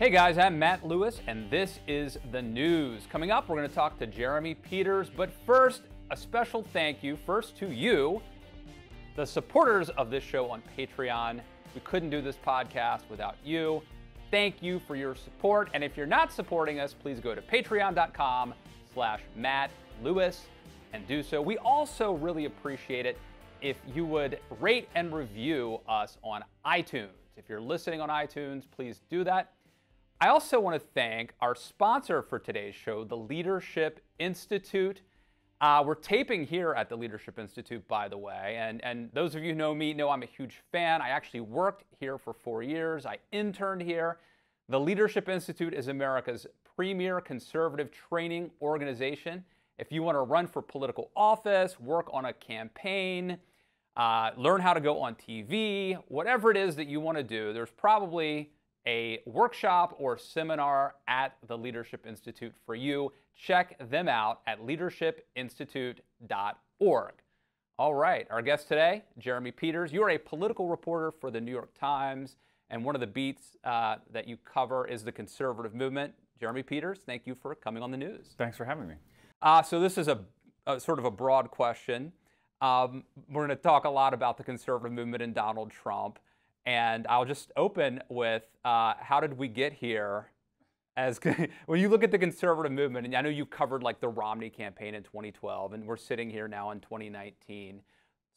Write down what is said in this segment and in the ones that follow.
Hey guys, I'm Matt Lewis, and this is the news. Coming up, we're going to talk to Jeremy Peters, but first, a special thank you first to you, the supporters of this show on Patreon. We couldn't do this podcast without you. Thank you for your support, and if you're not supporting us, please go to patreon.com slash Matt Lewis and do so. We also really appreciate it if you would rate and review us on iTunes. If you're listening on iTunes, please do that. I also want to thank our sponsor for today's show, the Leadership Institute. Uh, we're taping here at the Leadership Institute, by the way, and, and those of you who know me know I'm a huge fan. I actually worked here for four years. I interned here. The Leadership Institute is America's premier conservative training organization. If you want to run for political office, work on a campaign, uh, learn how to go on TV, whatever it is that you want to do, there's probably a workshop or seminar at the Leadership Institute for you. Check them out at leadershipinstitute.org. All right, our guest today, Jeremy Peters. You are a political reporter for the New York Times, and one of the beats uh, that you cover is the conservative movement. Jeremy Peters, thank you for coming on the news. Thanks for having me. Uh, so this is a, a, sort of a broad question. Um, we're going to talk a lot about the conservative movement and Donald Trump. And I'll just open with uh, how did we get here? As when you look at the conservative movement, and I know you covered like the Romney campaign in 2012, and we're sitting here now in 2019. Let's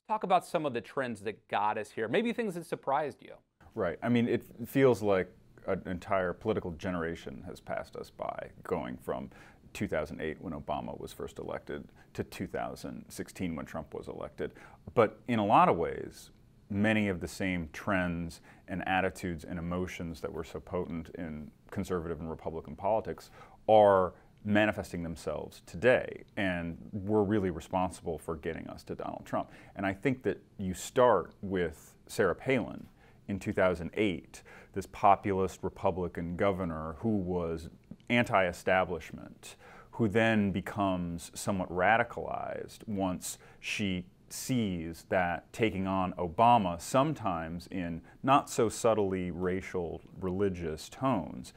talk about some of the trends that got us here. Maybe things that surprised you. Right. I mean, it feels like an entire political generation has passed us by, going from 2008 when Obama was first elected to 2016 when Trump was elected. But in a lot of ways, many of the same trends and attitudes and emotions that were so potent in conservative and Republican politics are manifesting themselves today and were really responsible for getting us to Donald Trump. And I think that you start with Sarah Palin in 2008, this populist Republican governor who was anti establishment, who then becomes somewhat radicalized once she sees that taking on Obama, sometimes in not so subtly racial, religious tones,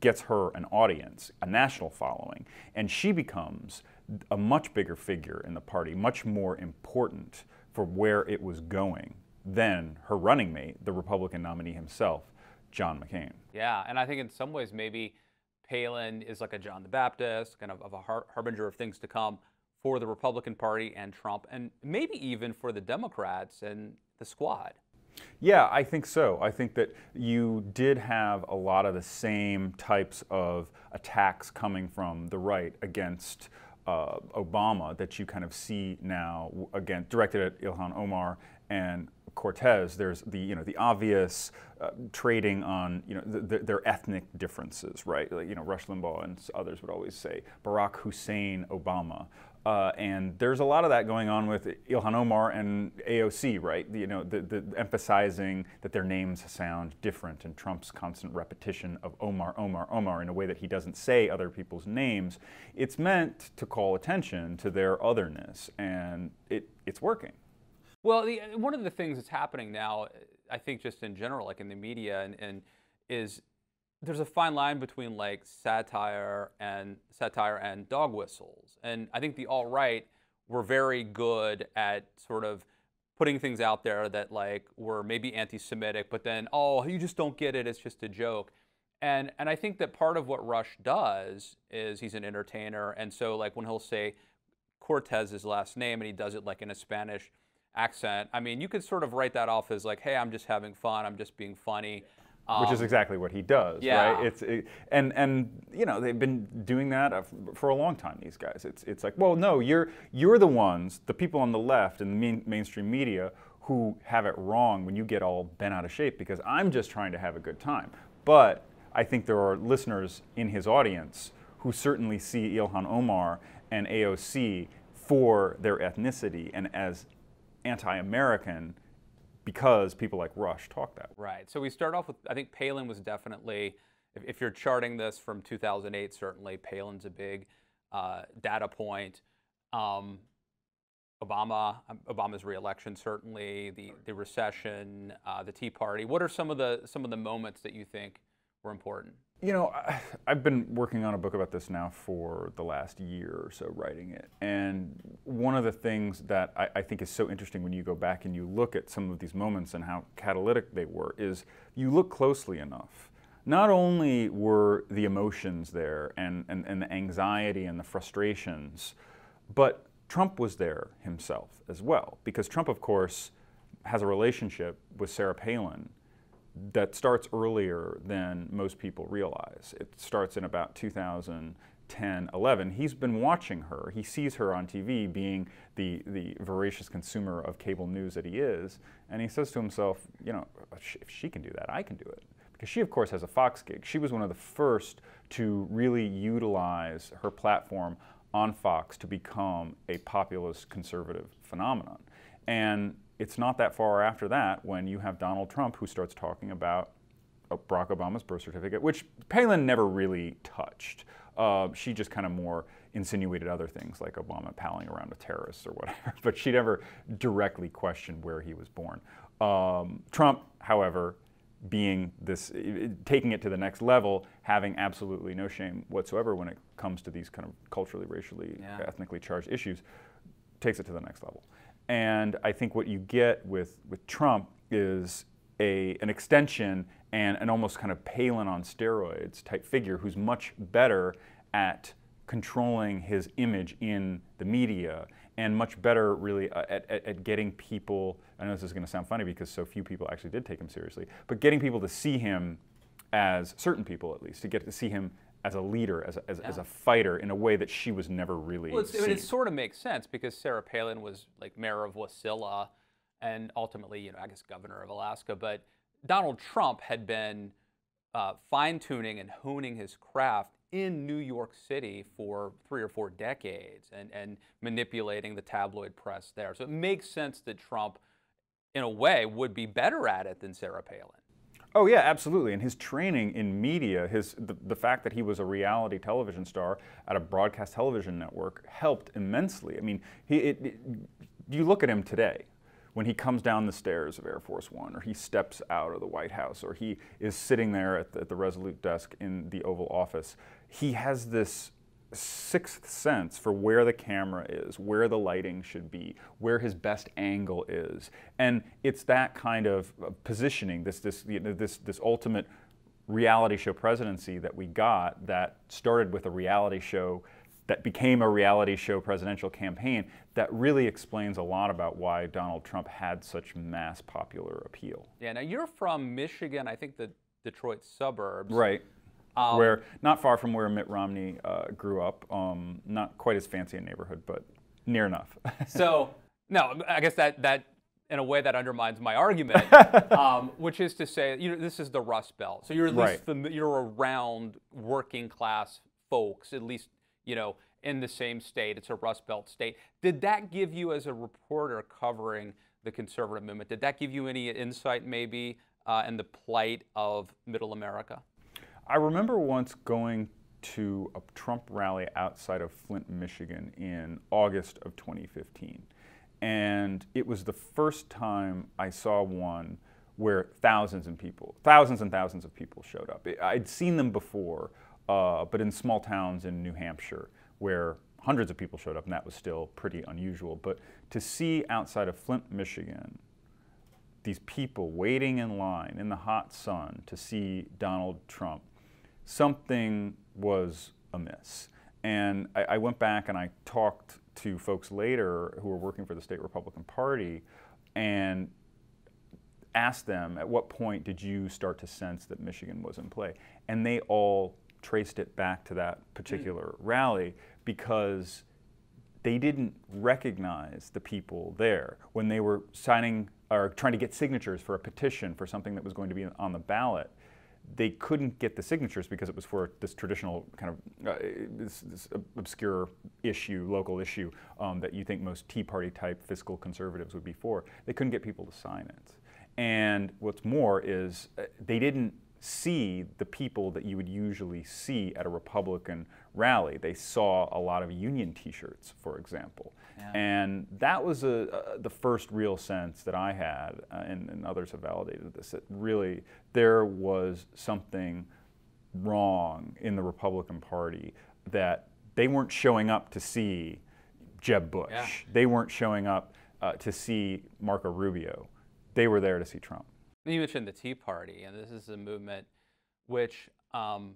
gets her an audience, a national following, and she becomes a much bigger figure in the party, much more important for where it was going than her running mate, the Republican nominee himself, John McCain. Yeah, and I think in some ways maybe Palin is like a John the Baptist, kind of, of a har- harbinger of things to come for the Republican Party and Trump, and maybe even for the Democrats and the squad. Yeah, I think so. I think that you did have a lot of the same types of attacks coming from the right against uh, Obama that you kind of see now, again, directed at Ilhan Omar and Cortez, there's the you know the obvious uh, trading on you know the, the, their ethnic differences, right? Like, you know Rush Limbaugh and others would always say Barack Hussein Obama, uh, and there's a lot of that going on with Ilhan Omar and AOC, right? You know, the, the, emphasizing that their names sound different, and Trump's constant repetition of Omar, Omar, Omar in a way that he doesn't say other people's names. It's meant to call attention to their otherness, and it, it's working. Well, the, one of the things that's happening now, I think, just in general, like in the media, and, and is there's a fine line between like satire and satire and dog whistles, and I think the alt right were very good at sort of putting things out there that like were maybe anti-Semitic, but then oh, you just don't get it; it's just a joke. And and I think that part of what Rush does is he's an entertainer, and so like when he'll say Cortez's last name and he does it like in a Spanish accent. I mean, you could sort of write that off as like, hey, I'm just having fun, I'm just being funny. Um, Which is um, exactly what he does, yeah. right? It's it, and and you know they've been doing that for a long time. These guys, it's it's like, well, no, you're you're the ones, the people on the left and the main, mainstream media who have it wrong when you get all bent out of shape because I'm just trying to have a good time. But I think there are listeners in his audience who certainly see Ilhan Omar and AOC for their ethnicity and as anti-American because people like Rush talk that. Right. So we start off with I think Palin was definitely if, if you're charting this from 2008, certainly Palin's a big uh, data point. Um, Obama, um, Obama's reelection, certainly the the recession, uh, the Tea Party. What are some of the some of the moments that you think were important? You know, I've been working on a book about this now for the last year or so, writing it. And one of the things that I, I, think is so interesting when you go back and you look at some of these moments and how catalytic they were is you look closely enough. Not only were the emotions there and, and, and the anxiety and the frustrations, but Trump was there himself as well. Because Trump, of course, has a relationship with Sarah Palin that starts earlier than most people realize. It starts in about 2010, 11. He's been watching her. He sees her on TV being the, the voracious consumer of cable news that he is. And he says to himself, you know, if she can do that, I can do it. Because she, of course, has a Fox gig. She was one of the first to really utilize her platform on Fox to become a populist conservative phenomenon. And it's not that far after that when you have Donald Trump who starts talking about uh, Barack Obama's birth certificate, which Palin never really touched. Uh, she just kind of more insinuated other things like Obama palling around with terrorists or whatever, but she never directly questioned where he was born. Um, Trump, however, being this, taking it to the next level, having absolutely no shame whatsoever when it comes to these kind of culturally, racially, yeah. ethnically charged issues, takes it to the next level. And I think what you get with, with Trump is a, an extension and an almost kind of Palin on steroids type figure who's much better at controlling his image in the media and much better really uh, at, at, at, getting people, I know this is going to sound funny because so few people actually did take him seriously, but getting people to see him as, certain people at least, to get to see him as a leader, as a, as, yeah. as, a fighter in a way that she was never really. Well, I mean, it sort of makes sense because Sarah Palin was like mayor of Wasilla, and ultimately, you know, I guess governor of Alaska. But Donald Trump had been uh, fine tuning and honing his craft in New York City for three or four decades, and and manipulating the tabloid press there. So it makes sense that Trump, in a way, would be better at it than Sarah Palin. Oh yeah, absolutely. And his training in media, his the, the, fact that he was a reality television star at a broadcast television network helped immensely. I mean, he, it, it, you look at him today when he comes down the stairs of Air Force One, or he steps out of the White House, or he is sitting there at the, at the Resolute desk in the Oval Office. He has this sixth sense for where the camera is, where the lighting should be, where his best angle is. And it's that kind of positioning, this, this, you know, this, this ultimate reality show presidency that we got that started with a reality show that became a reality show presidential campaign that really explains a lot about why Donald Trump had such mass popular appeal. Yeah, now you're from Michigan, I think the Detroit suburbs. Right. Um, where not far from where Mitt Romney uh, grew up. Um, not quite as fancy a neighborhood, but near enough. so no, I guess that that in a way that undermines my argument, um, which is to say, you know, this is the Rust Belt, so you're at least right. you're around working class folks, at least you know in the same state. It's a Rust Belt state. Did that give you, as a reporter covering the conservative movement, did that give you any insight, maybe, uh, in the plight of Middle America? I remember once going to a Trump rally outside of Flint, Michigan in August of 2015. And it was the first time I saw one where thousands and people, thousands and thousands of people showed up. I'd seen them before, uh, but in small towns in New Hampshire where hundreds of people showed up, and that was still pretty unusual. But to see outside of Flint, Michigan, these people waiting in line in the hot sun to see Donald Trump something was amiss. And I, I, went back and I talked to folks later who were working for the state Republican Party and asked them at what point did you start to sense that Michigan was in play? And they all traced it back to that particular mm. rally because they didn't recognize the people there when they were signing or trying to get signatures for a petition for something that was going to be on the ballot they couldn't get the signatures because it was for this traditional kind of uh, this, this, obscure issue, local issue um, that you think most Tea Party type fiscal conservatives would be for. They couldn't get people to sign it. And what's more is uh, they didn't see the people that you would usually see at a Republican rally. They saw a lot of union T-shirts, for example, yeah. and that was a, a, the first real sense that I had, uh, and, and, others have validated this. That really there was something wrong in the Republican Party that they weren't showing up to see Jeb Bush. Yeah. They weren't showing up uh, to see Marco Rubio. They were there to see Trump. You mentioned the Tea Party, and this is a movement which um,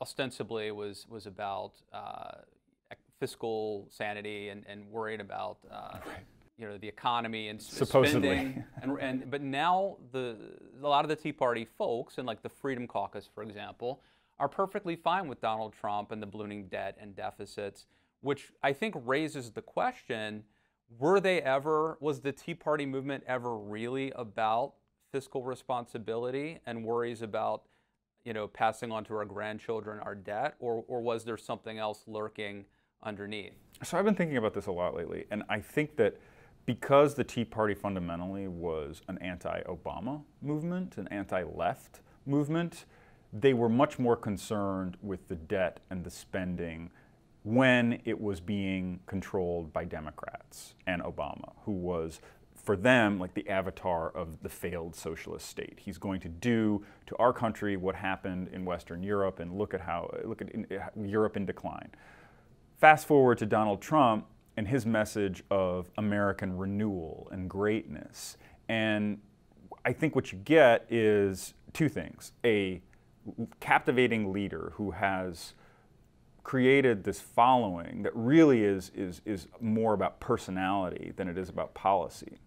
ostensibly was was about uh, fiscal sanity and, and worried about uh, right. you know the economy and supposedly spending. and, and but now the a lot of the Tea Party folks and like the Freedom Caucus, for example, are perfectly fine with Donald Trump and the ballooning debt and deficits, which I think raises the question: Were they ever? Was the Tea Party movement ever really about fiscal responsibility and worries about you know, passing on to our grandchildren our debt, or, or was there something else lurking underneath? So I've been thinking about this a lot lately, and I think that because the Tea Party fundamentally was an anti-Obama movement, an anti-left movement, they were much more concerned with the debt and the spending when it was being controlled by Democrats and Obama, who was for them like the avatar of the failed socialist state. He's going to do to our country what happened in Western Europe and look at how look at in, uh, Europe in decline. Fast forward to Donald Trump and his message of American renewal and greatness. And I think what you get is two things. A captivating leader who has created this following that really is, is, is more about personality than it is about policy.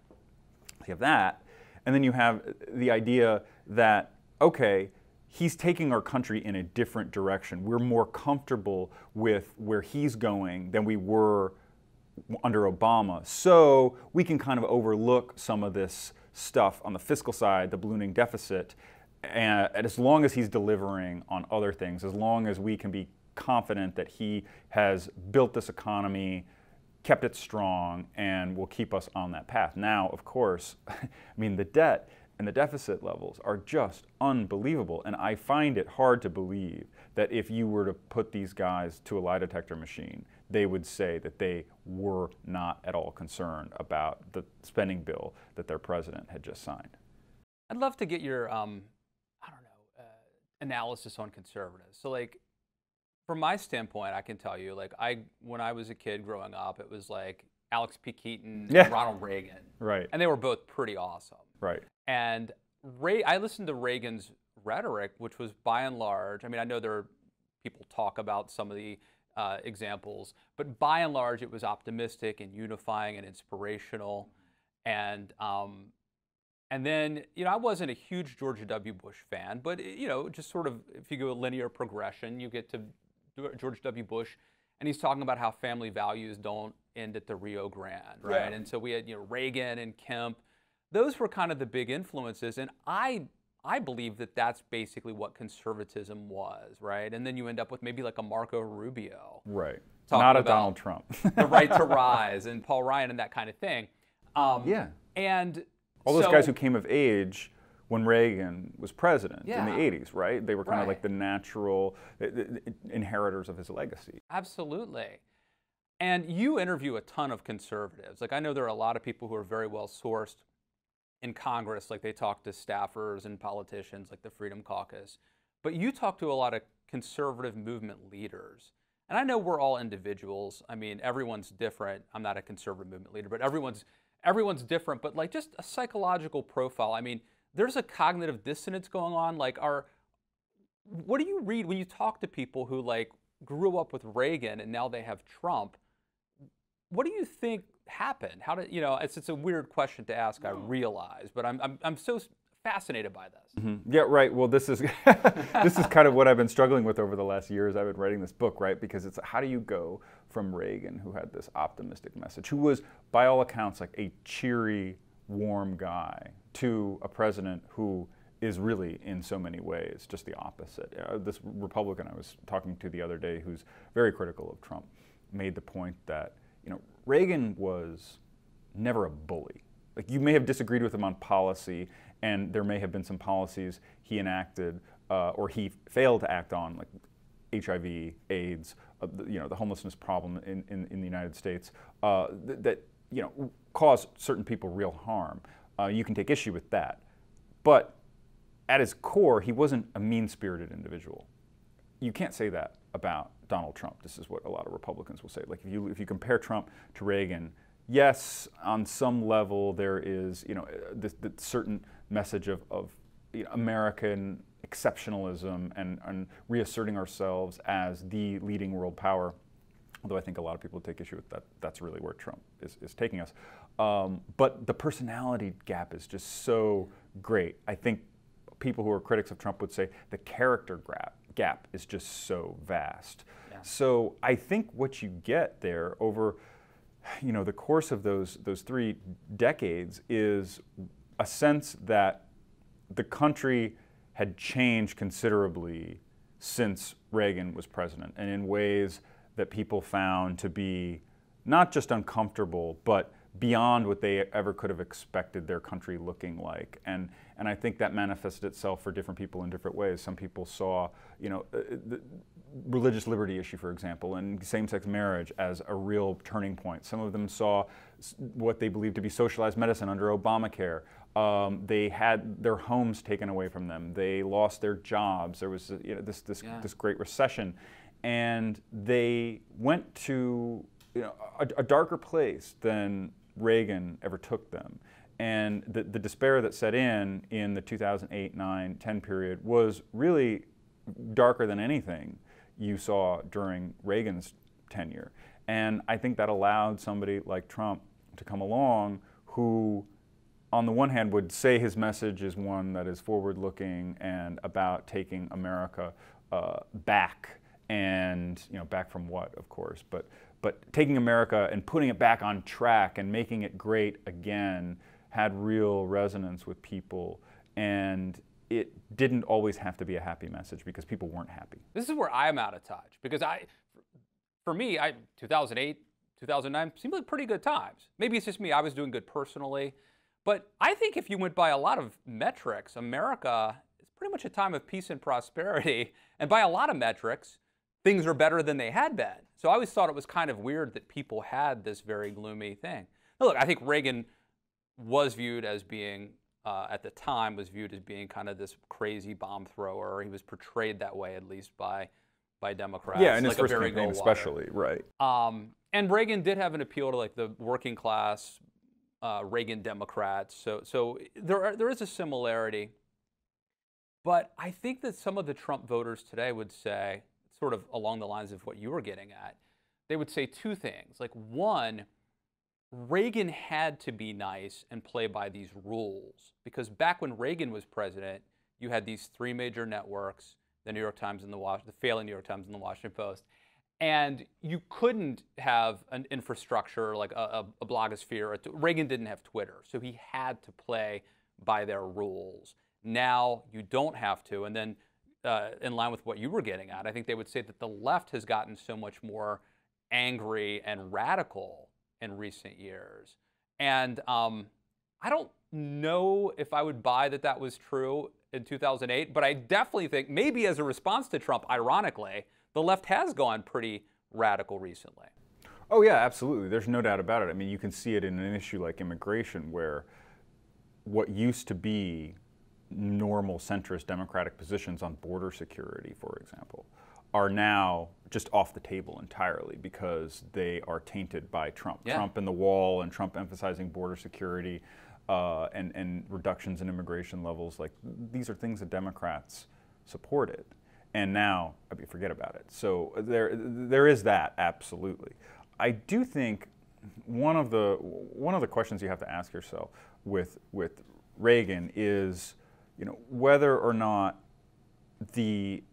You have that. And then you have the idea that, okay, he's taking our country in a different direction. We're more comfortable with where he's going than we were under Obama. So we can kind of overlook some of this stuff on the fiscal side, the ballooning deficit, and as long as he's delivering on other things, as long as we can be confident that he has built this economy kept it strong and will keep us on that path. Now, of course, I mean, the debt and the deficit levels are just unbelievable. And I find it hard to believe that if you were to put these guys to a lie detector machine, they would say that they were not at all concerned about the spending bill that their president had just signed. I'd love to get your, um, I don't know, uh, analysis on conservatives. So, like, from my standpoint, I can tell you, like I when I was a kid growing up, it was like Alex P. Keaton, yeah. Ronald Reagan, right, and they were both pretty awesome, right. And Ray, I listened to Reagan's rhetoric, which was by and large. I mean, I know there are people talk about some of the uh, examples, but by and large, it was optimistic and unifying and inspirational, and um, and then, you know, I wasn't a huge George W. Bush fan, but, you know, just sort of, if you go a linear progression, you get to George W. Bush, and he's talking about how family values don't end at the Rio Grande, right? And so we had you know Reagan and Kemp. Those were kind of the big influences, and I I believe that that's basically what conservatism was, right? And then you end up with maybe like a Marco Rubio, right? Not a Donald Trump. the right to rise and Paul Ryan and that kind of thing. Um, yeah. And all those so, guys who came of age when Reagan was president yeah. in the 80s, right? They were kind right. of like the natural uh, uh, inheritors of his legacy. Absolutely. And you interview a ton of conservatives. Like I know there are a lot of people who are very well sourced in Congress, like they talk to staffers and politicians like the Freedom Caucus. But you talk to a lot of conservative movement leaders. And I know we're all individuals. I mean, everyone's different. I'm not a conservative movement leader, but everyone's everyone's different, but like just a psychological profile. I mean, there's a cognitive dissonance going on. Like, are what do you read when you talk to people who like grew up with Reagan and now they have Trump? What do you think happened? How did you know? It's it's a weird question to ask. I realize, but I'm I'm, I'm so fascinated by this. Mm-hmm. Yeah, right. Well, this is this is kind of what I've been struggling with over the last years. I've been writing this book, right? Because it's how do you go from Reagan, who had this optimistic message, who was by all accounts like a cheery, warm guy, to a president who is really in so many ways just the opposite. Uh, this Republican I was talking to the other day, who's very critical of Trump, made the point that you know Reagan was never a bully. Like you may have disagreed with him on policy, and there may have been some policies he enacted uh, or he failed to act on, like HIV, AIDS, uh, you know, the homelessness problem in, in, in the United States, uh, th- that you know caused certain people real harm. Uh, you can take issue with that, but at his core, he wasn't a mean-spirited individual. You can't say that about Donald Trump. This is what a lot of Republicans will say. Like if you if you compare Trump to Reagan, yes, on some level there is you know this, this certain message of, of you know, American exceptionalism and, and reasserting ourselves as the leading world power. Although I think a lot of people take issue with that, that's really where Trump is, is taking us. Um, but the personality gap is just so great. I think people who are critics of Trump would say the character gap, gap is just so vast. So I think what you get there over you know, the course of those, those three decades is a sense that the country had changed considerably since Reagan was president, and in ways that people found to be not just uncomfortable, but beyond what they ever could have expected their country looking like. And, and I think that manifested itself for different people in different ways. Some people saw, you know, uh, the religious liberty issue, for example, and same-sex marriage as a real turning point. Some of them saw what they believed to be socialized medicine under Obamacare. Um, they had their homes taken away from them. They lost their jobs. There was you know, this, this, yeah. this great recession. And they went to you know, a, a darker place than Reagan ever took them. And the, the despair that set in in the 2008, 9, 10 period was really darker than anything you saw during Reagan's tenure. And I think that allowed somebody like Trump to come along who, on the one hand, would say his message is one that is forward looking and about taking America uh, back and, you know, back from what, of course, but but taking America and putting it back on track and making it great again had real resonance with people. And it didn't always have to be a happy message because people weren't happy. This is where I'm out of touch because I, for me, I 2008, 2009 seemed like pretty good times. Maybe it's just me. I was doing good personally. But I think if you went by a lot of metrics, America is pretty much a time of peace and prosperity. And by a lot of metrics, things are better than they had been. So I always thought it was kind of weird that people had this very gloomy thing. Now, look, I think Reagan was viewed as being, uh, at the time, was viewed as being kind of this crazy bomb thrower. He was portrayed that way, at least by by Democrats. Yeah, and like his first campaign especially, right. Um, and Reagan did have an appeal to like the working class uh, Reagan Democrats. So so there are, there is a similarity. But I think that some of the Trump voters today would say, sort of along the lines of what you were getting at, they would say two things. Like, one, Reagan had to be nice and play by these rules because back when Reagan was president, you had these three major networks, the New York Times and the, Was- the failing New York Times and the Washington Post, and you couldn't have an infrastructure like a, a, a blogosphere. Reagan didn't have Twitter, so he had to play by their rules. Now you don't have to, and then uh, in line with what you were getting at, I think they would say that the left has gotten so much more angry and radical in recent years. And um, I don't know if I would buy that that was true in 2008, but I definitely think maybe as a response to Trump, ironically, the left has gone pretty radical recently. Oh, yeah, absolutely. There's no doubt about it. I mean, you can see it in an issue like immigration, where what used to be normal centrist democratic positions on border security, for example, are now just off the table entirely because they are tainted by Trump. Yeah. Trump and the wall and Trump emphasizing border security uh, and, and reductions in immigration levels. Like these are things that Democrats supported. And now, I mean, forget about it. So there, there is that, absolutely. I do think one of the, one of the questions you have to ask yourself with, with Reagan is, you know, whether or not the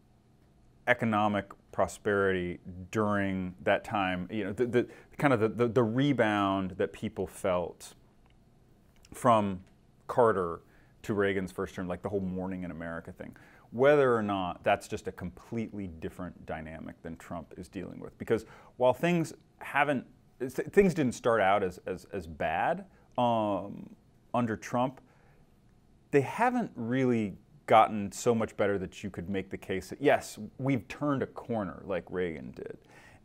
economic prosperity during that time, you know, the, the kind of the, the, the, rebound that people felt from Carter to Reagan's first term, like the whole morning in America thing, whether or not that's just a completely different dynamic than Trump is dealing with. Because while things haven't, things didn't start out as, as, as bad um, under Trump, they haven't really gotten so much better that you could make the case that yes, we've turned a corner like Reagan did.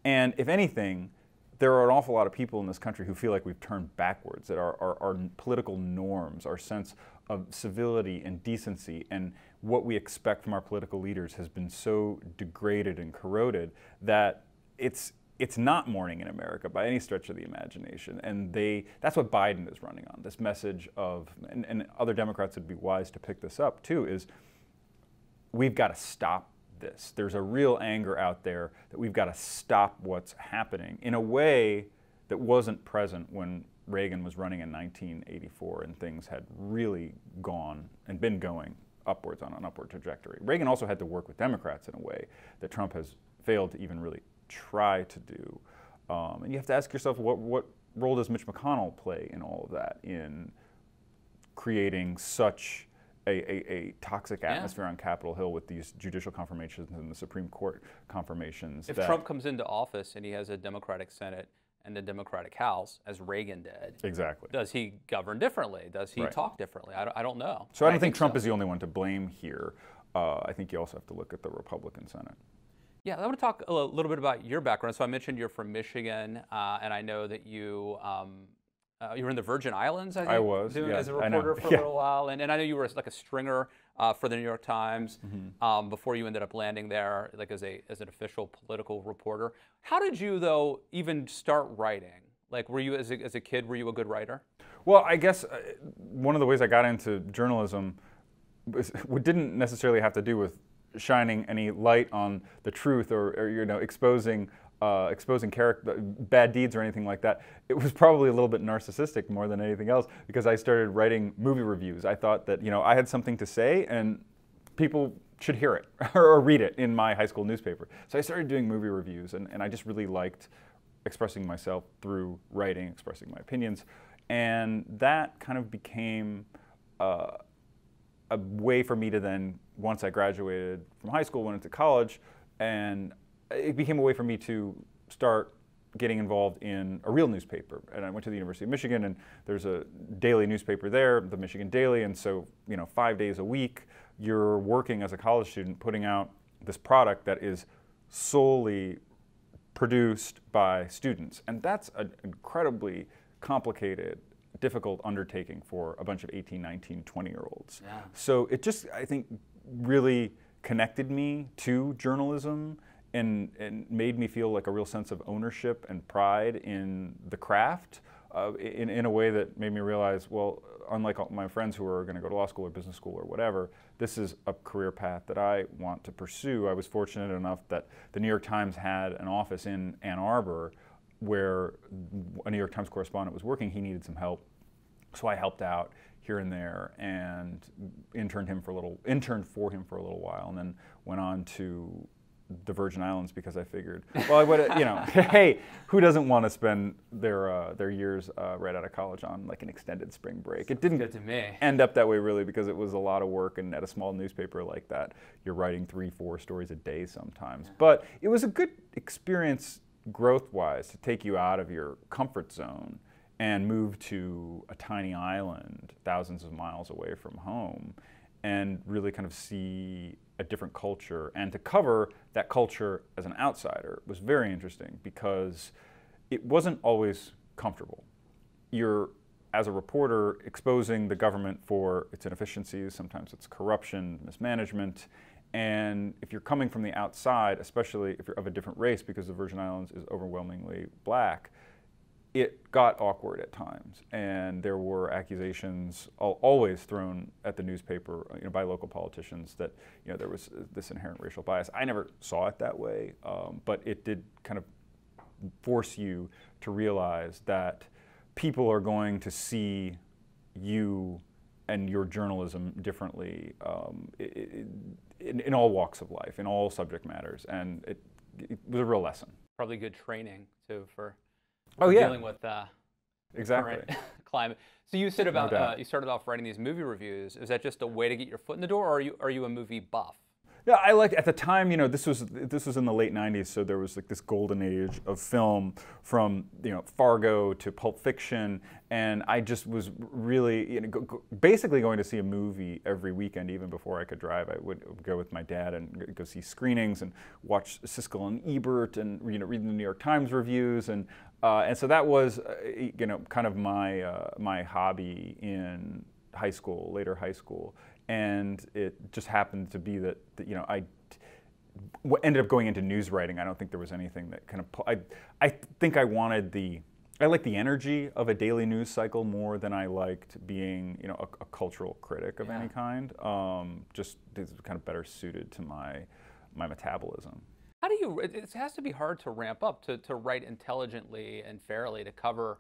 And if anything, there are an awful lot of people in this country who feel like we've turned backwards, that our, our, our political norms, our sense of civility and decency, and what we expect from our political leaders has been so degraded and corroded that it's it's not morning in America by any stretch of the imagination. And they that's what Biden is running on. This message of and, and other Democrats would be wise to pick this up too, is we've got to stop this. There's a real anger out there that we've got to stop what's happening in a way that wasn't present when Reagan was running in 1984 and things had really gone and been going upwards on an upward trajectory. Reagan also had to work with Democrats in a way that Trump has failed to even really try to do. Um, and you have to ask yourself, what, what role does Mitch McConnell play in all of that, in creating such a, a, a toxic atmosphere yeah. on Capitol Hill with these judicial confirmations and the Supreme Court confirmations? If Trump comes into office and he has a Democratic Senate and a Democratic House, as Reagan did. Exactly. Does he govern differently? Does he right. talk differently? I don't, I don't, know. So I don't I think, think, Trump so. is the only one to blame here. Uh, I think you also have to look at the Republican Senate. Yeah, I want to talk a little bit about your background. So I mentioned you're from Michigan, uh, and I know that you um, uh, you were in the Virgin Islands. I, think, I was doing, yeah, as a reporter for a little while, and, and I know you were like a stringer uh, for the New York Times mm-hmm. um, before you ended up landing there, like as a as an official political reporter. How did you though even start writing? Like, were you as a, as a kid? Were you a good writer? Well, I guess uh, one of the ways I got into journalism didn't necessarily have to do with shining any light on the truth or, or you know exposing uh, exposing character bad deeds or anything like that. It was probably a little bit narcissistic more than anything else because I started writing movie reviews. I thought that you know I had something to say and people should hear it or read it in my high school newspaper. So I started doing movie reviews and, and I just really liked expressing myself through writing, expressing my opinions, and that kind of became. Uh, a way for me to then, once I graduated from high school, went into college, and it became a way for me to start getting involved in a real newspaper. And I went to the University of Michigan, and there's a daily newspaper there, the Michigan Daily. And so, you know, five days a week, you're working as a college student, putting out this product that is solely produced by students. And that's an incredibly complicated difficult undertaking for a bunch of 18, 19, 20 year olds. Yeah. So it just, I think, really connected me to journalism and, and made me feel like a real sense of ownership and pride in the craft uh, in, in a way that made me realize, well, unlike my friends who are going to go to law school or business school or whatever, this is a career path that I want to pursue. I was fortunate enough that the New York Times had an office in Ann Arbor where a New York Times correspondent was working. He needed some help so I helped out here and there and interned him for a little interned for him for a little while and then went on to the Virgin Islands because I figured, well, I would, you know, hey, who doesn't want to spend their uh, their years uh, right out of college on like an extended spring break? It didn't to me. end up that way really because it was a lot of work, and at a small newspaper like that, you're writing three, four stories a day sometimes. Yeah. But it was a good experience growth-wise to take you out of your comfort zone and move to a tiny island thousands of miles away from home and really kind of see a different culture and to cover that culture as an outsider was very interesting because it wasn't always comfortable. You're, as a reporter, exposing the government for its inefficiencies, sometimes it's corruption, mismanagement, and if you're coming from the outside, especially if you're of a different race, because the Virgin Islands is overwhelmingly black, it got awkward at times, and there were accusations always thrown at the newspaper you know, by local politicians that you know there was this inherent racial bias. I never saw it that way, um, but it did kind of force you to realize that people are going to see you and your journalism differently um, in, in, all walks of life, in all subject matters, and it, it was a real lesson. Probably good training too for oh, yeah. dealing with uh, exactly climate. So you said about no uh, you started off writing these movie reviews. Is that just a way to get your foot in the door, or are you are you a movie buff? Yeah, I like at the time. You know, this was this was in the late '90s, so there was like this golden age of film, from you know Fargo to Pulp Fiction, and I just was really you know, go, go, basically going to see a movie every weekend, even before I could drive. I would go with my dad and go see screenings and watch Siskel and Ebert, and you know read the New York Times reviews, and Uh, and so that was, uh, you know, kind of my uh, my hobby in high school, later high school, and it just happened to be that, that you know I ended up going into news writing. I don't think there was anything that kind of I I think I wanted the I like the energy of a daily news cycle more than I liked being, you know, a, a cultural critic of yeah. any kind. Um, just it's kind of better suited to my my metabolism. How do you? It has to be hard to ramp up to to write intelligently and fairly to cover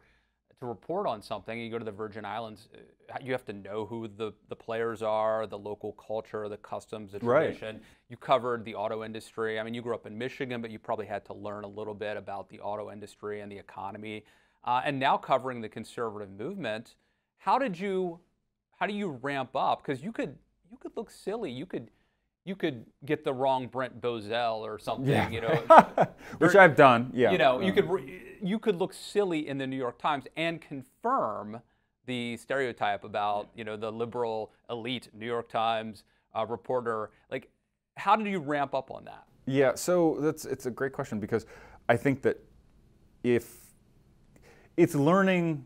to report on something. You go to the Virgin Islands, uh, you have to know who the, the players are, the local culture, the customs, the tradition. Right. You covered the auto industry. I mean, you grew up in Michigan, but you probably had to learn a little bit about the auto industry and the economy uh, and now covering the conservative movement. How did you, how do you ramp up? Because you could, you could look silly. You could, you could get the wrong Brent Bozell or something. Yeah. You know, which I've done. Yeah. You know, you could, you could look silly in the New York Times and confirm the stereotype about you know the liberal elite New York Times uh, reporter. Like, how did you ramp up on that? Yeah, so that's it's a great question because I think that if it's learning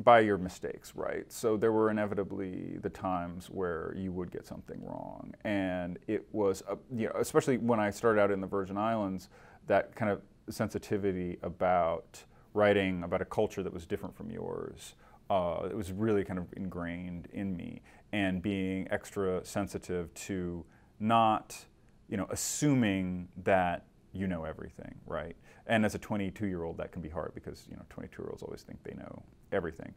by your mistakes, right? So there were inevitably the times where you would get something wrong, and it was, a, you know, especially when I started out in the Virgin Islands, that kind of sensitivity about writing about a culture that was different from yours. Uh, it was really kind of ingrained in me, and being extra sensitive to not, you know, assuming that you know everything, right? And as a 22 year old, that can be hard because, you know, 22 year olds always think they know everything.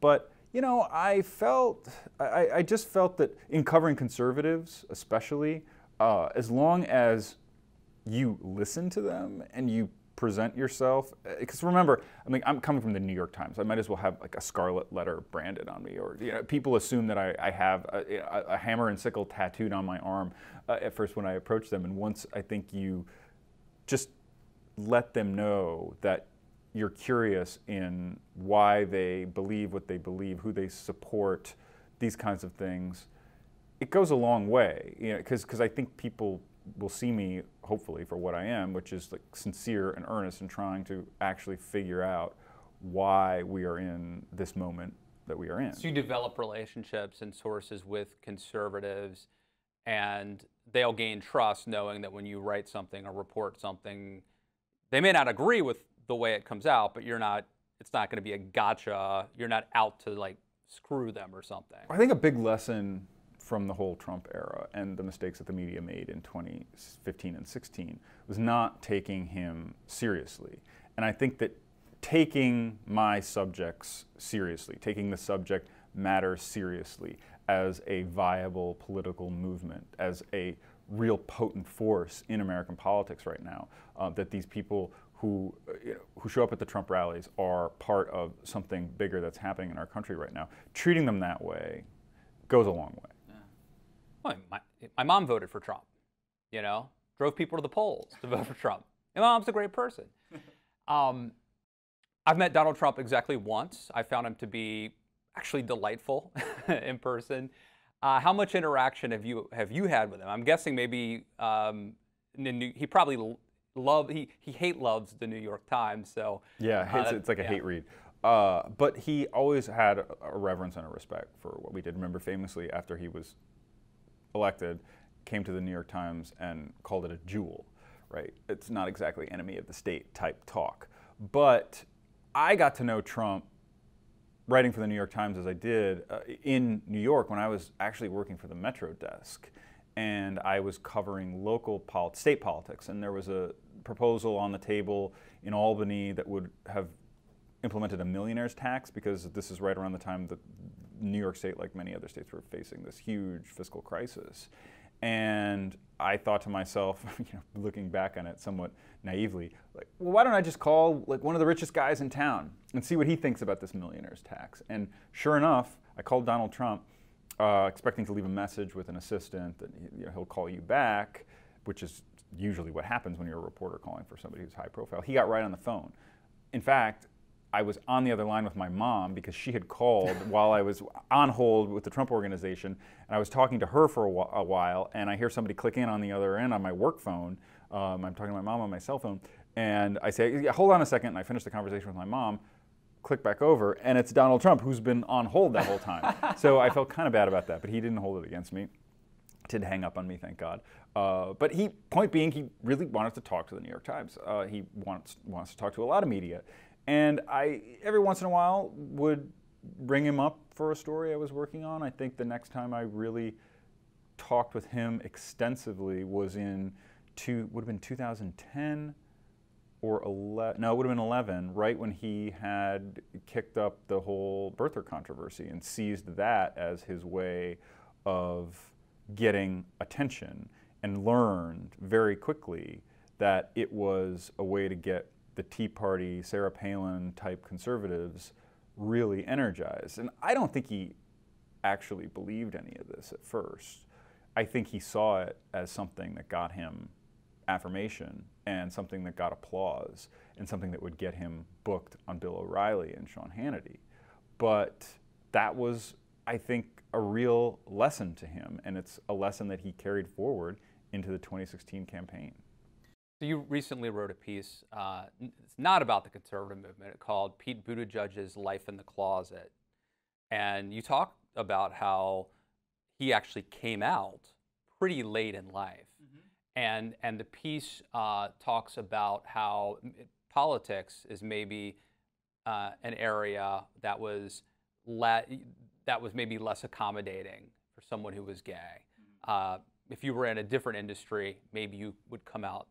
But, you know, I felt, I, I just felt that in covering conservatives, especially, uh, as long as you listen to them and you present yourself because uh, remember i mean i'm coming from the new york times i might as well have like a scarlet letter branded on me or you know people assume that i, I have a, a, hammer and sickle tattooed on my arm uh, at first when i approach them and once i think you just let them know that you're curious in why they believe what they believe, who they support, these kinds of things, it goes a long way. You know, because I think people will see me, hopefully, for what I am, which is like sincere and earnest in trying to actually figure out why we are in this moment that we are in. So you develop relationships and sources with conservatives, and they'll gain trust knowing that when you write something or report something, they may not agree with the way it comes out, but you're not. It's not going to be a gotcha. You're not out to like screw them or something. I think a big lesson from the whole Trump era and the mistakes that the media made in 2015 and 16 was not taking him seriously. And I think that taking my subjects seriously, taking the subject matter seriously as a viable political movement, as a real potent force in American politics right now. Uh, that these people who you know, who show up at the Trump rallies are part of something bigger that's happening in our country right now. Treating them that way goes a long way. Yeah. Well, my, my mom voted for Trump. You know, drove people to the polls to vote for Trump. My mom's a great person. Um, I've met Donald Trump exactly once. I found him to be actually delightful in person. Uh, how much interaction have you have you had with him? I'm guessing maybe um, he probably love he he hate loves the New York Times. So yeah, uh, it's, it's, like a yeah. hate read. Uh, but he always had a reverence and a respect for what we did. Remember, famously, after he was elected, came to the New York Times and called it a jewel. Right? It's not exactly enemy of the state type talk, but I got to know Trump writing for the New York Times as I did uh, in New York when I was actually working for the Metro desk and I was covering local state politics. And there was a proposal on the table in Albany that would have implemented a millionaire's tax because this is right around the time that New York State, like many other states, were facing this huge fiscal crisis. And I thought to myself, you know, looking back on it somewhat naively, like, well, why don't I just call like one of the richest guys in town and see what he thinks about this millionaire's tax? And sure enough, I called Donald Trump, uh, expecting to leave a message with an assistant that you know, he'll call you back, which is usually what happens when you're a reporter calling for somebody who's high profile. He got right on the phone. In fact, I was on the other line with my mom because she had called while I was on hold with the Trump organization, and I was talking to her for a, wh- a while, and I hear somebody click in on the other end on my work phone. Um, I'm talking to my mom on my cell phone, And I say, yeah, hold on a second, and I finish the conversation with my mom, click back over, and it's Donald Trump who's been on hold that whole time. so I felt kind of bad about that, but he didn't hold it against me. Did hang up on me, thank God. Uh, but he, point being, he really wanted to talk to the New York Times. Uh, he wants wants to talk to a lot of media, and I every once in a while would bring him up for a story I was working on. I think the next time I really talked with him extensively was in two would have been 2010 or 11 no it would have been 11 right when he had kicked up the whole birther controversy and seized that as his way of getting attention and learned very quickly that it was a way to get the Tea Party, Sarah Palin type conservatives really energized. And I don't think he actually believed any of this at first. I think he saw it as something that got him affirmation and something that got applause and something that would get him booked on Bill O'Reilly and Sean Hannity. But that was, I think, a real lesson to him, and it's a lesson that he carried forward into the 2016 campaign. So you recently wrote a piece. Uh, it's not about the conservative movement. called Pete Buttigieg's Life in the Closet, and you talk about how he actually came out pretty late in life, mm-hmm. and and the piece uh, talks about how politics is maybe uh, an area that was that was maybe less accommodating for someone who was gay. Mm-hmm. if you were in a different industry, maybe you would come out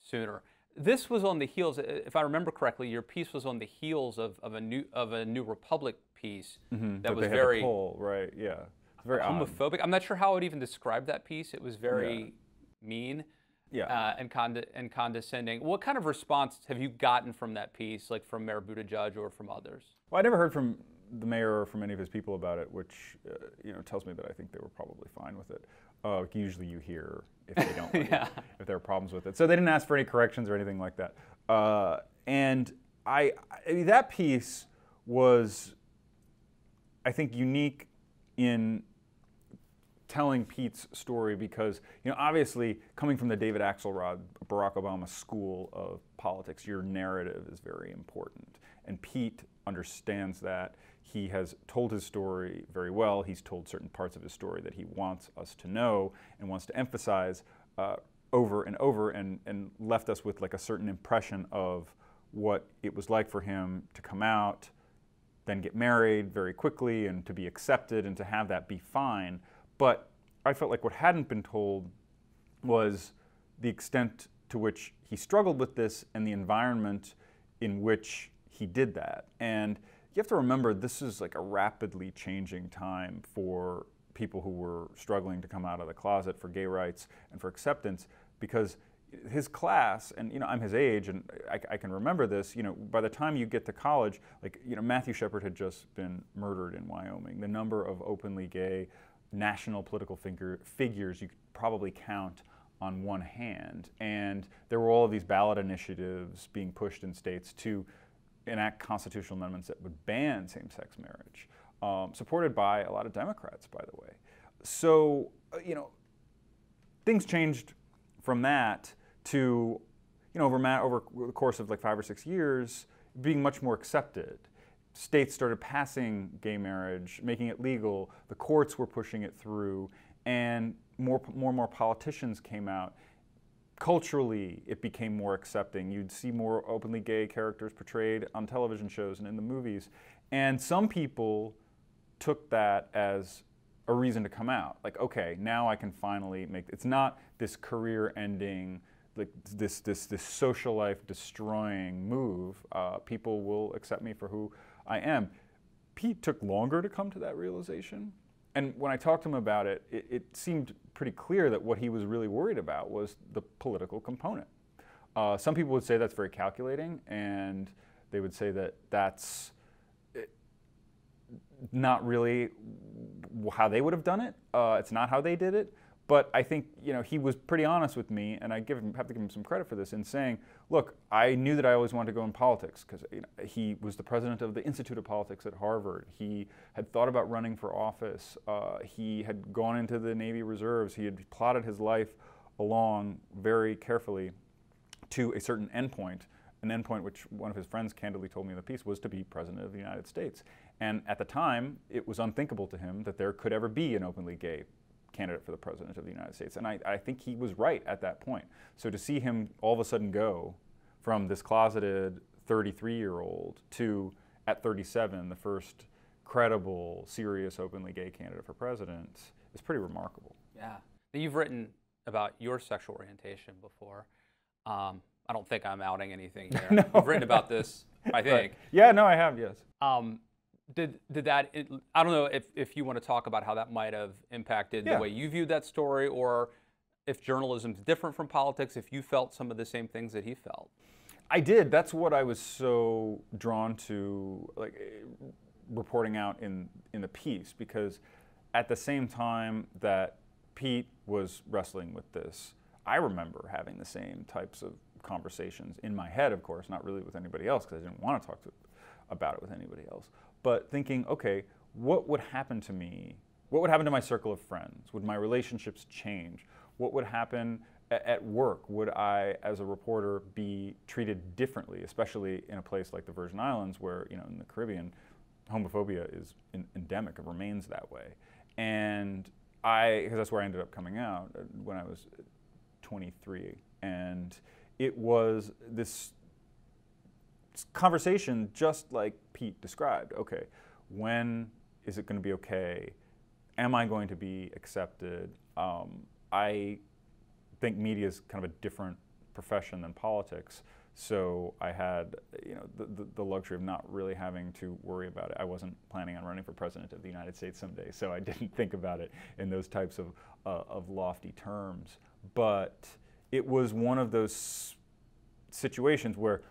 sooner. This was on the heels, if I remember correctly, your piece was on the heels of, of a new of a New Republic piece mm-hmm, that was very poll, right? Yeah, very homophobic. Odd. I'm not sure how I would even describe that piece. It was very yeah. mean, yeah, uh, and conde- and condescending. What kind of response have you gotten from that piece, like from Mayor Buttigieg or from others? Well, I never heard from the mayor or from any of his people about it, which uh, you know tells me that I think they were probably fine with it. Uh, usually, you hear if they don't, yeah. if there are problems with it. So they didn't ask for any corrections or anything like that. Uh, and I, I mean, that piece was, I think, unique in telling Pete's story because, you know, obviously coming from the David Axelrod, Barack Obama school of politics, your narrative is very important. And Pete understands that. He has told his story very well. He's told certain parts of his story that he wants us to know and wants to emphasize uh, over and over and, and left us with like a certain impression of what it was like for him to come out, then get married very quickly and to be accepted and to have that be fine. But I felt like what hadn't been told was the extent to which he struggled with this and the environment in which he did that. And you have to remember this is like a rapidly changing time for people who were struggling to come out of the closet for gay rights and for acceptance because his class and you know i'm his age and I, I, can remember this you know by the time you get to college like you know matthew shepard had just been murdered in wyoming the number of openly gay national political figure, figures you could probably count on one hand and there were all of these ballot initiatives being pushed in states to enact constitutional amendments that would ban same-sex marriage, um, supported by a lot of Democrats, by the way. So, uh, you know, things changed from that to, you know, over, over the course of like five or six years, being much more accepted. States started passing gay marriage, making it legal. The courts were pushing it through, and more, more and more politicians came out culturally it became more accepting. You'd see more openly gay characters portrayed on television shows and in the movies. And some people took that as a reason to come out. Like, okay, now I can finally make it's not this career ending like this this this social life destroying move. Uh, people will accept me for who I am. Pete took longer to come to that realization. And when I talked to him about it, it, it seemed pretty clear that what he was really worried about was the political component. Uh, some people would say that's very calculating, and they would say that that's eh, not really how they would have done it. Uh, it's not how they did it. But I think you know he was pretty honest with me, and I give him, have to give him some credit for this in saying, "Look, I knew that I always wanted to go in politics because you know, he was the president of the Institute of Politics at Harvard. He had thought about running for office. Uh, he had gone into the Navy Reserves. He had plotted his life along very carefully. to a certain endpoint, an endpoint which one of his friends candidly told me in the piece was to be president of the United States. And at the time, it was unthinkable to him that there could ever be an openly gay candidate for the president of the United States. And I, I think he was right at that point. So to see him all of a sudden go from this closeted 33 year old to, at 37, the first credible, serious, openly gay candidate for president is pretty remarkable. Yeah. You've written about your sexual orientation before. Um, I don't think I'm outing anything here. no. You've written about this, I think. Right. Yeah, no, I have, yes. Um, did, did that, it, I don't know if, if you want to talk about how that might have impacted yeah. the way you viewed that story or if journalism's different from politics, if you felt some of the same things that he felt. I did. That's what I was so drawn to, like eh, reporting out in in the piece, because at the same time that Pete was wrestling with this, I remember having the same types of conversations in my head, of course, not really with anybody else, because I didn't want to talk to, about it with anybody else. But thinking, okay, what would happen to me? What would happen to my circle of friends? Would my relationships change? What would happen at work, would I, as a reporter, be treated differently, especially in a place like the Virgin Islands, where you know in the Caribbean, homophobia is endemic and remains that way. And I, because that's where I ended up coming out uh, when I was 23, and it was this conversation just like Pete described. Okay, when is it going to be okay? Am I going to be accepted? Um, I think media is kind of a different profession than politics. So I had, you know, the, the, luxury of not really having to worry about it. I wasn't planning on running for president of the United States someday, so I didn't think about it in those types of, uh, of lofty terms. But it was one of those situations where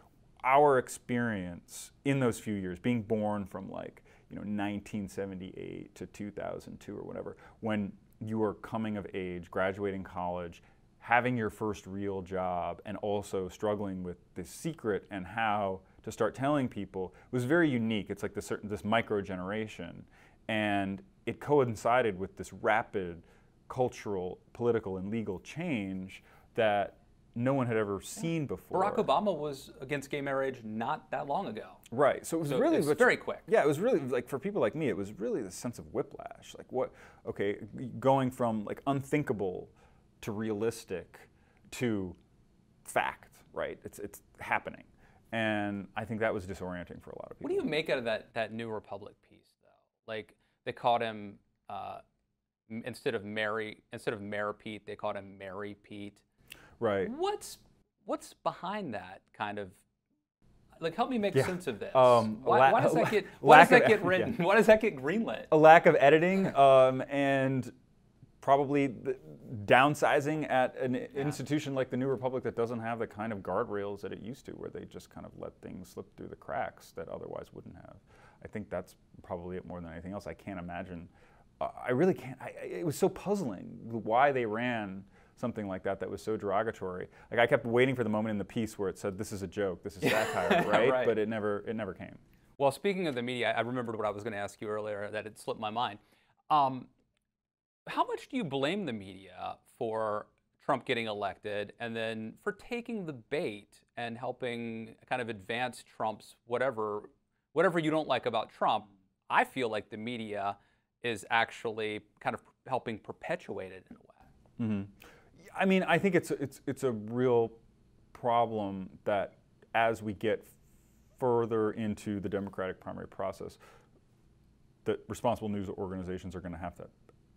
our experience in those few years, being born from like, you know, 1978 to 2002 or whatever, when you are coming of age, graduating college, having your first real job and also struggling with this secret and how to start telling people was very unique. It's like this certain this micro generation, and it coincided with this rapid cultural, political, and legal change that no one had ever seen before. Barack Obama was against gay marriage not that long ago. Right. So it was so really very quick. Yeah, it was really like for people like me, it was really the sense of whiplash. Like what? Okay, going from like unthinkable to realistic to fact, right? It's, it's happening. And I think that was disorienting for a lot of people. What do you make out of that, that New Republic piece, though? Like, they called him, uh, instead of Mary, instead of Mayor Pete, they called him Mary Pete. Right. What's, what's behind that kind of like help me make yeah. sense of this. Um, why, why, does that get why does that get written? Yeah. Why does that get greenlit? A lack of editing um, and probably downsizing at an yeah. institution like the New Republic that doesn't have the kind of guardrails that it used to, where they just kind of let things slip through the cracks that otherwise wouldn't have. I think that's probably it more than anything else. I can't imagine. Uh, I really can't. I, it was so puzzling why they ran something like that that was so derogatory. Like I kept waiting for the moment in the piece where it said, "This is a joke. This is satire," right? right? But it never, it never came. Well, speaking of the media, I remembered what I was going to ask you earlier that it slipped my mind. Um, how much do you blame the media for Trump getting elected and then for taking the bait and helping kind of advance Trump's whatever whatever you don't like about Trump? I feel like the media is actually kind of helping perpetuate it in a way. Mm-hmm. I mean, I think it's it's it's a real problem that as we get further into the Democratic primary process, that responsible news organizations are going to have to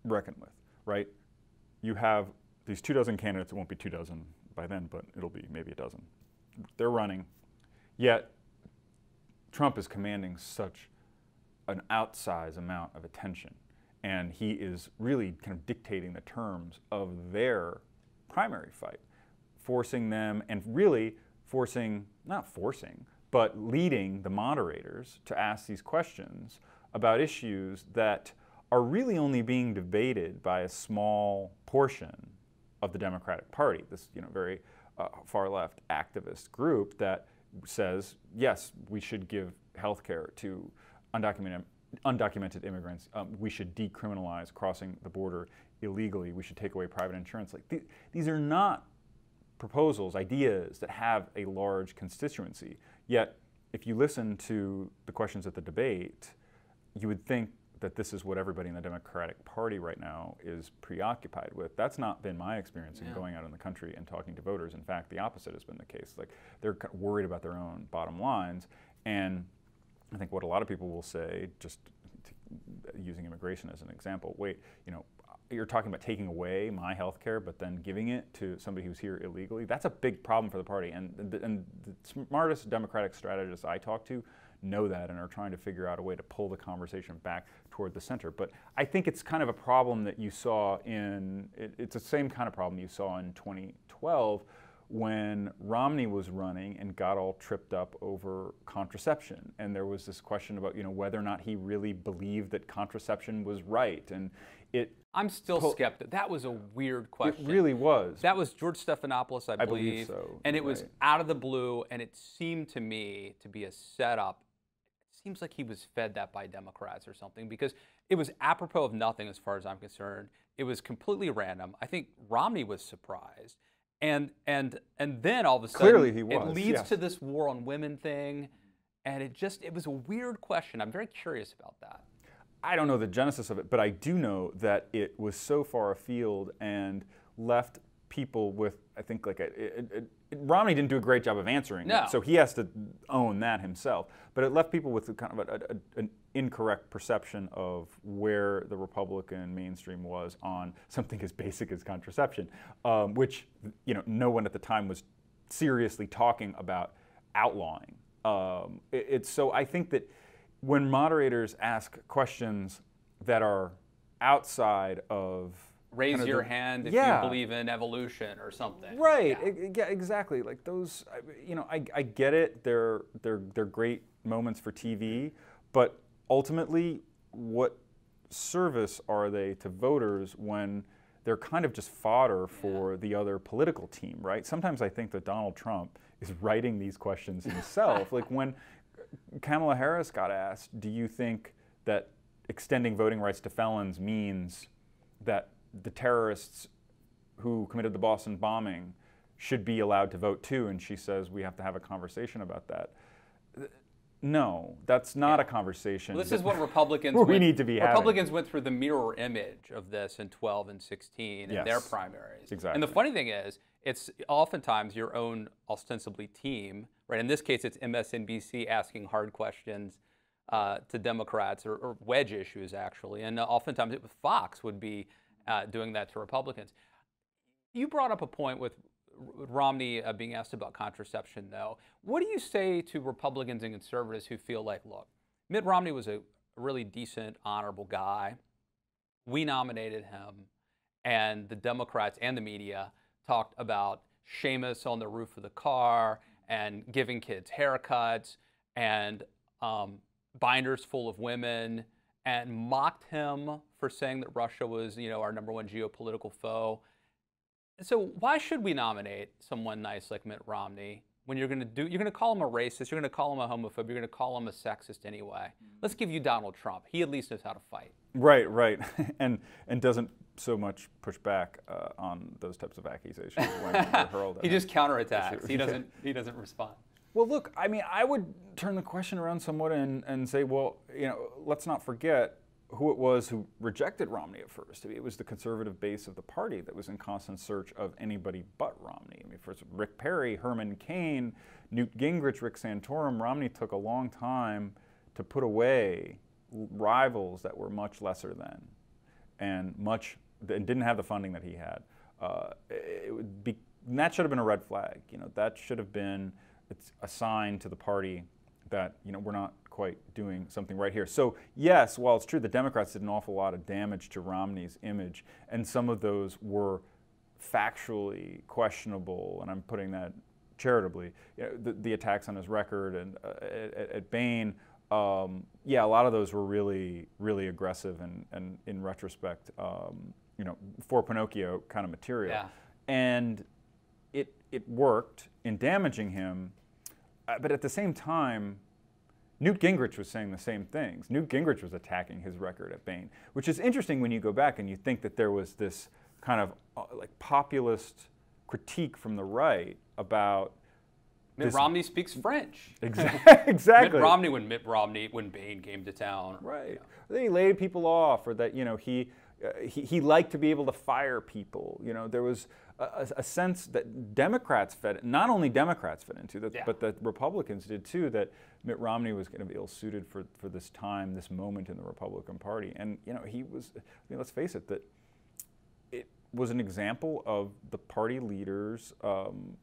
reckon with, right? You have these two dozen candidates, it won't be two dozen by then, but it'll be maybe a dozen. They're running, yet Trump is commanding such an outsized amount of attention, and he is really kind of dictating the terms of their primary fight, forcing them and really forcing, not forcing, but leading the moderators to ask these questions about issues that are really only being debated by a small portion of the Democratic Party, this you know, very uh, far left activist group that says, yes, we should give health care to undocumented, undocumented immigrants. Um, we should decriminalize crossing the border illegally. We should take away private insurance. Like th- these are not proposals, ideas that have a large constituency. Yet, if you listen to the questions at the debate, you would think that this is what everybody in the Democratic Party right now is preoccupied with. That's not been my experience in going out in the country and talking to voters. In fact, the opposite has been the case. Like they're worried about their own bottom lines, and I think what a lot of people will say, just using immigration as an example, wait, you know, you're talking about taking away my health care, but then giving it to somebody who's here illegally. That's a big problem for the party. And, the- and the smartest Democratic strategists I talk to know that and are trying to figure out a way to pull the conversation back toward the center. But I think it's kind of a problem that you saw in, it, it's the same kind of problem you saw in 2012 when Romney was running and got all tripped up over contraception. And there was this question about, you know, whether or not he really believed that contraception was right. And it, I'm still Pull- skeptical. That was a weird question. it really was. That was George Stephanopoulos, I I believe. believe so, And it was out of the blue, and it seemed to me to be a setup. It seems like he was fed that by Democrats or something because it was apropos of nothing as far as I'm concerned. It was completely random. I think Romney was surprised. And and and then all of a sudden Clearly he was, it leads yes. to this war on women thing. And it just it was a weird question. I'm very curious about that. I don't know the genesis of it, but I do know that it was so far afield and left people with, I think, like a, it, it, Romney didn't do a great job of answering No. it, so he has to own that himself. But it left people with a kind of a, a- an incorrect perception of where the Republican mainstream was on something as basic as contraception, um, which you know no one at the time was seriously talking about outlawing. Um, it- it's so I think that when moderators ask questions that are outside of Raise kind of your the- hand if Yeah. you believe in evolution or something. Right. Yeah. Yeah. Exactly. Like those. You know, I, I get it. They're they're they're great moments for TV, but ultimately, what service are they to voters when they're kind of just fodder for the other political team, right? Sometimes I think that Donald Trump is writing these questions himself. like when Kamala Harris got asked, "Do you think that extending voting rights to felons means that the terrorists who committed the Boston bombing should be allowed to vote too?" And she says, "We have to have a conversation about that." No, that's not a conversation. Well, this is what Republicans we went, need to be having. Republicans went through the mirror image of this in 12 and 16 in their Yes. primaries. And the funny thing is, it's oftentimes your own ostensibly team, right? In this case, it's MSNBC asking hard questions uh, to Democrats or, or wedge issues actually, and uh, oftentimes it Fox would be uh, doing that to Republicans. You brought up a point with Romney uh, being asked about contraception, though. What do you say to Republicans and conservatives who feel like, look, Mitt Romney was a really decent, honorable guy. We nominated him, and the Democrats and the media talked about Seamus on the roof of the car and giving kids haircuts and um, binders full of women and mocked him for saying that Russia was, you know, our number one geopolitical foe. So why should we nominate someone nice like Mitt Romney when you're going to do you're going to call him a racist, you're going to call him a homophobe, you're going to call him a sexist anyway. Let's give you Donald Trump. He at least knows how to fight. Right, right, and and doesn't so much push back uh, on those types of accusations when they're hurled at he him. just counterattacks. He doesn't he doesn't respond. Well, look, I mean, I would turn the question around somewhat and, and say, well, you know, let's not forget who it was who rejected Romney at first. I mean, it was the conservative base of the party that was in constant search of anybody but Romney. I mean, first Rick Perry, Herman Cain, Newt Gingrich, Rick Santorum. Romney took a long time to put away rivals that were much lesser than and much and didn't have the funding that he had. Uh, it would be that should have been a red flag. You know, that should have been a sign to the party that you know we're not quite doing something right here. So yes, while it's true the Democrats did an awful lot of damage to Romney's image, and some of those were factually questionable, and I'm putting that charitably. You know, the, the attacks on his record and uh, at, at Bain. Um, yeah, a lot of those were really, really aggressive and, and in retrospect, um, you know, four Pinocchio kind of material. Yeah. And it, it worked in damaging him, uh, but at the same time, Newt Gingrich was saying the same things. Newt Gingrich was attacking his record at Bain, which is interesting when you go back and you think that there was this kind of uh, like populist critique from the right about Mitt this- Romney speaks French. exactly exactly Mitt Romney when Mitt Romney when Bain came to town. Right. That he laid people off, or that you know he, uh, he he liked to be able to fire people. You know, there was a, a- sense that Democrats fed, not only Democrats fed into, that, Yeah. but that Republicans did too. That Mitt Romney was kind of ill-suited for for this time, this moment in the Republican Party, and you know he was. I mean, let's face it, that it was an example of the party leaders, um,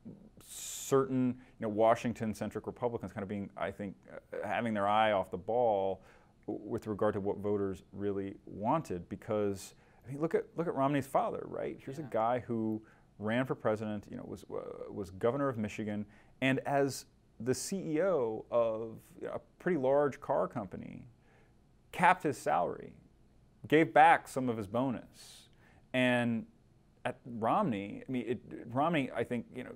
certain you know Washington-centric Republicans, kind of being, I think, uh, having their eye off the ball with regard to what voters really wanted. Because I mean, look at look at Romney's father, right? Here's a guy who ran for president, you know, was uh, was governor of Michigan, and as the CEO of a pretty large car company, capped his salary, gave back some of his bonus, and at Romney, I mean, it, Romney, I think, you know,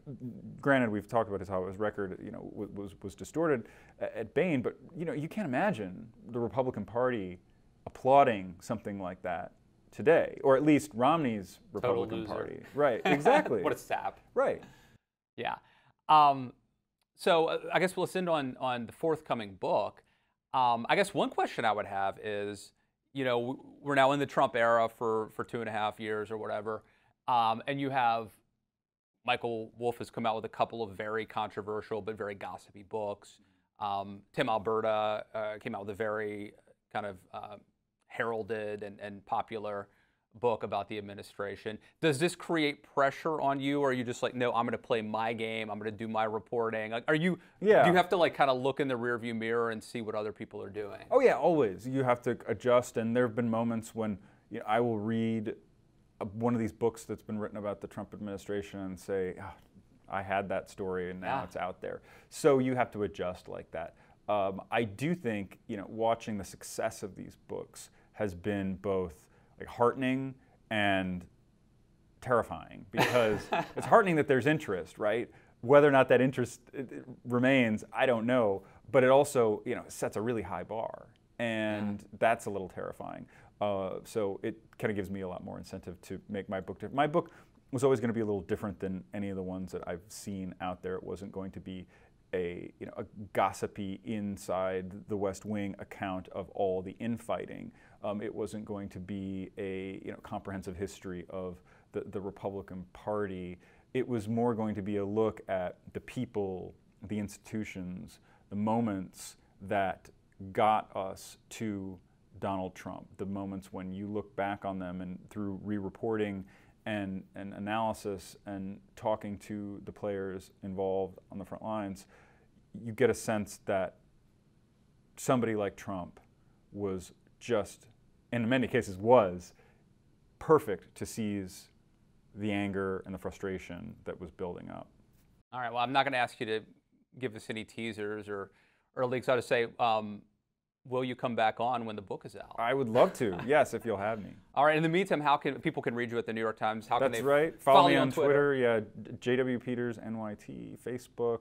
granted, we've talked about his how his record, you know, wa- was was distorted at Bain, but you know, you can't imagine the Republican Party applauding something like that today, or at least Romney's Republican. Party, right? Exactly, what a sap. right. Yeah. Um, so uh, I guess we'll end on on the forthcoming book. Um, I guess one question I would have is, you know, we're now in the Trump era for for two and a half years or whatever, um, and you have Michael Wolff has come out with a couple of very controversial but very gossipy books. Um, Tim Alberta uh, came out with a very kind of uh, heralded and, and popular book about the administration. Does this create pressure on you, or are you just like, no, I'm going to play my game. I'm going to do my reporting. Like, are you? Yeah. Do you have to like kind of look in the rearview mirror and see what other people are doing? Oh yeah, always. You have to adjust, and there have been moments when you know, I will read a, one of these books that's been written about the Trump administration and say, "Ah, I had that story, and now it's out there. So you have to adjust like that. Um, I do think you know, watching the success of these books has been both like heartening and terrifying because it's heartening that there's interest, right? Whether or not that interest uh, remains, I don't know. But it also, you know, sets a really high bar, and that's a little terrifying. Uh, so it kind of gives me a lot more incentive to make my book different. My book was always going to be a little different than any of the ones that I've seen out there. It wasn't going to be a you know a gossipy inside the West Wing account of all the infighting. Um, it wasn't going to be a you know comprehensive history of the, the Republican Party. It was more going to be a look at the people, the institutions, the moments that got us to Donald Trump. The moments when you look back on them and through re-reporting and, and analysis and talking to the players involved on the front lines, you get a sense that somebody like Trump was just, in many cases, was perfect to seize the anger and the frustration that was building up. All right. Well, I'm not going to ask you to give us any teasers or or leaks. I'll just say, um, will you come back on when the book is out? I would love to, yes, if you'll have me. All right. In the meantime, how can people can read you at the New York Times? How can That's they right. Follow, follow me you on on Twitter. Yeah, JW Peters NYT, Facebook,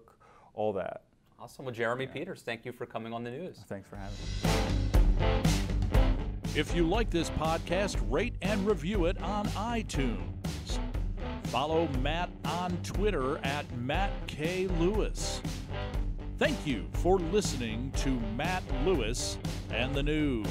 all that. Awesome. Well, Jeremy Peters, thank you for coming on the news. Thanks for having me. If you like this podcast, rate and review it on iTunes. Follow Matt on Twitter at Matt K. Lewis. Thank you for listening to Matt Lewis and the News.